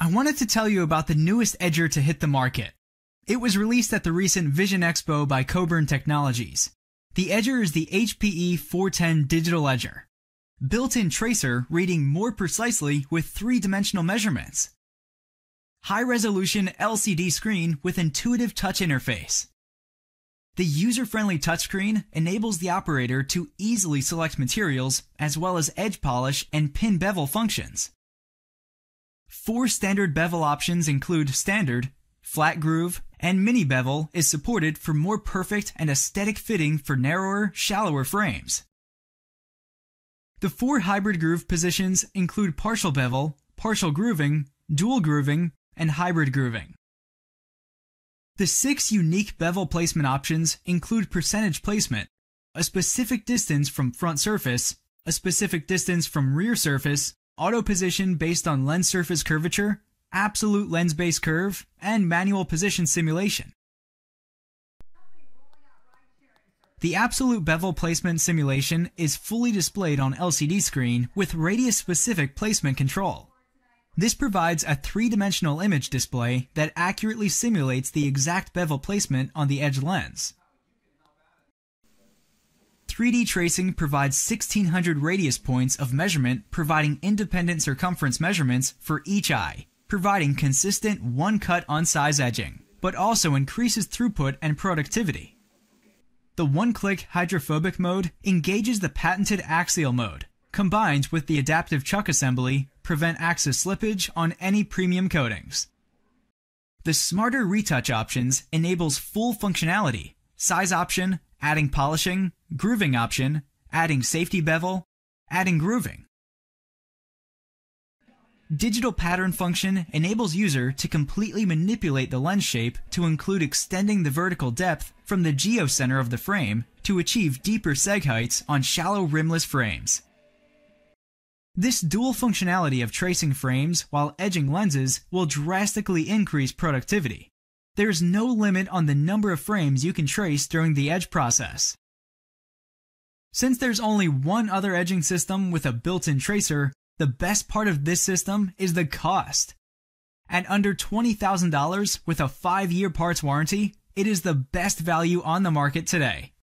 I wanted to tell you about the newest edger to hit the market. It was released at the recent Vision Expo by Coburn Technologies. The edger is the HPE 410 digital edger. Built-in tracer reading more precisely with three-dimensional measurements. High-resolution LCD screen with intuitive touch interface. The user-friendly touchscreen enables the operator to easily select materials as well as edge polish and pin bevel functions. Four standard bevel options include standard, flat groove, and mini bevel is supported for more perfect and aesthetic fitting for narrower, shallower frames. The four hybrid groove positions include partial bevel, partial grooving, dual grooving, and hybrid grooving. The six unique bevel placement options include percentage placement, a specific distance from front surface, a specific distance from rear surface, auto position based on lens surface curvature, absolute lens base curve, and manual position simulation. The absolute bevel placement simulation is fully displayed on LCD screen with radius-specific placement control. This provides a three-dimensional image display that accurately simulates the exact bevel placement on the edge lens. 3D tracing provides 1600 radius points of measurement providing independent circumference measurements for each eye, providing consistent one-cut on-size edging, but also increases throughput and productivity. The one-click hydrophobic mode engages the patented axial mode, combined with the adaptive chuck assembly, prevent axis slippage on any premium coatings. The smarter retouch options enables full functionality, size option, adding polishing, grooving option, adding safety bevel, adding grooving. Digital pattern function enables user to completely manipulate the lens shape to include extending the vertical depth from the geocenter of the frame to achieve deeper seg heights on shallow rimless frames. This dual functionality of tracing frames while edging lenses will drastically increase productivity. There's no limit on the number of frames you can trace during the edge process. Since there's only one other edging system with a built-in tracer, the best part of this system is the cost. At under $20,000 with a 5-year parts warranty, it is the best value on the market today.